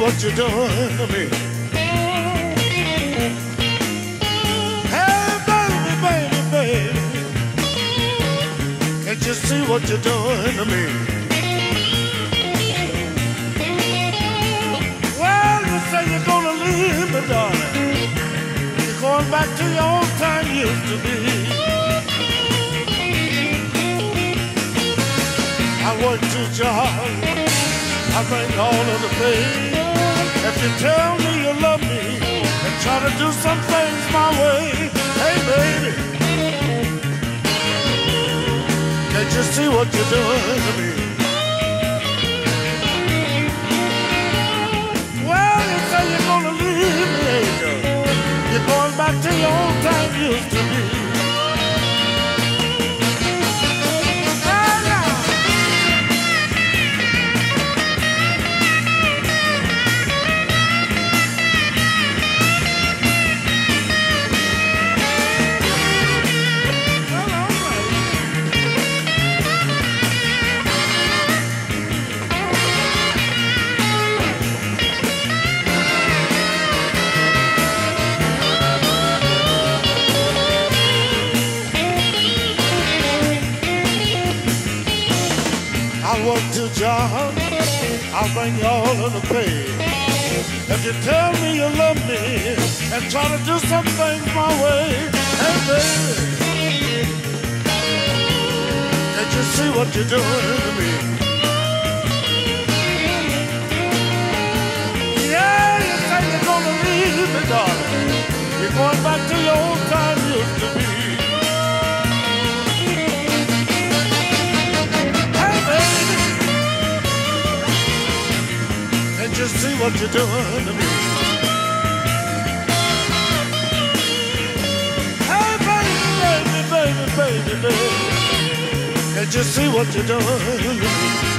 What you're doing to me? Hey, baby, baby, baby. Can't you see what you're doing to me? Well, you say you're gonna leave me, darling. You're going back to your old time used to be. I work two jobs. I bring all of the pain. If you tell me you love me and try to do some things my way, hey baby, can't you see what you're doing to me? Well, you say you're gonna leave me. You're going back to your old time used to be. I work two jobs, I'll bring you all of the pay. If you tell me you love me and try to do some things my way, hey baby, can't you see what you're doing to me? Yeah, you say you're gonna leave me, darling. You're going back to your old time you see what you're doing to me? Hey baby, baby, baby, baby, baby, can't you see what you're doing to me?